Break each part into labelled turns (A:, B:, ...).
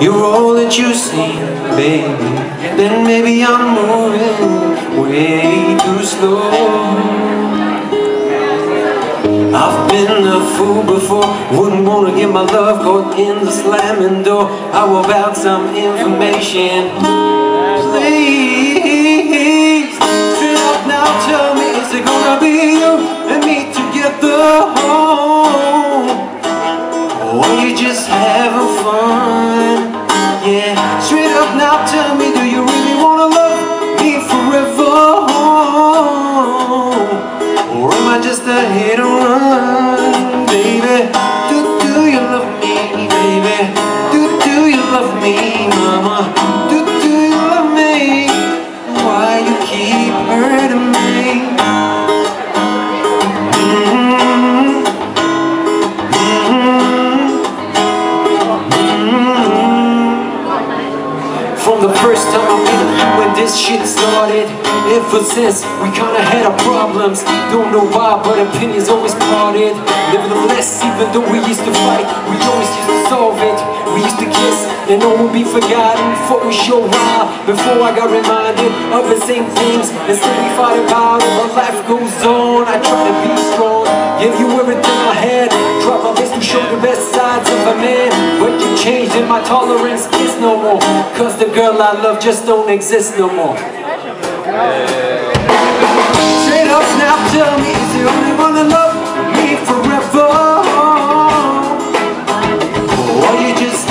A: You're all that you see, baby Then maybe I'm moving way too slow I've been a fool before Wouldn't wanna get my love caught in the slamming door How about some information? A the first time I met you, when this shit started Ever since, we kinda had our problems. Don't know why, but opinions always parted. Nevertheless, even though we used to fight We always used to solve it. We used to kiss, and all one be forgotten Before we show why. Before I got reminded of the same things And still we fight about it, but life goes on. I try to be strong, give you everything and my tolerance? Is no more. Cause the girl I love just don't exist no more. Straight up now tell me Is the only one that love me forever? Or you just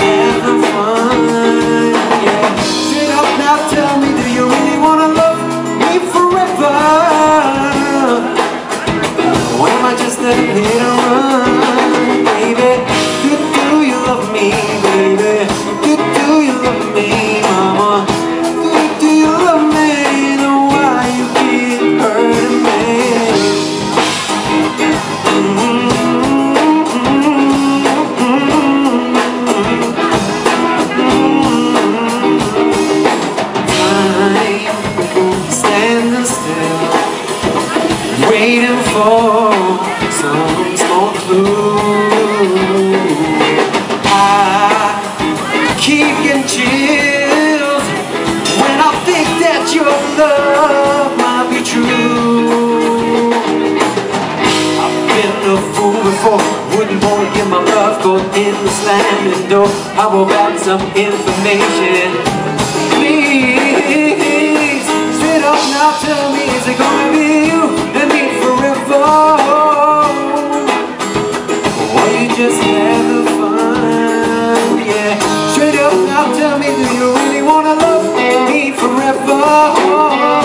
A: Yeah. Straight up now tell me Do you really wanna love me forever? Or am I just waiting for some small clue. I keep getting chills when I think that your love might be true. I've been a fool before, wouldn't wanna get my love caught in the slamming door. How about some information? Just having fun? Yeah, straight up now tell me, do you really wanna love me forever?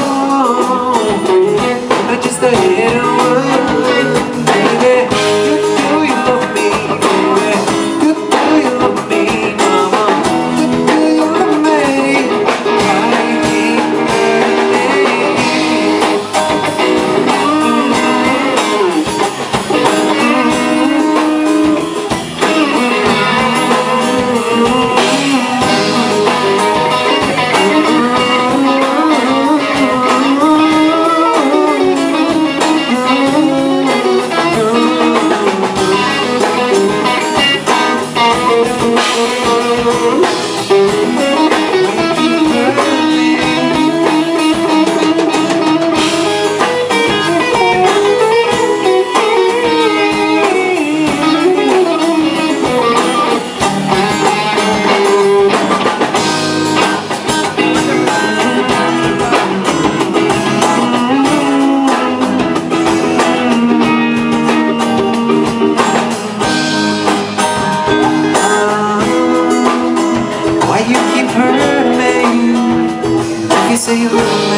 A: say you love me.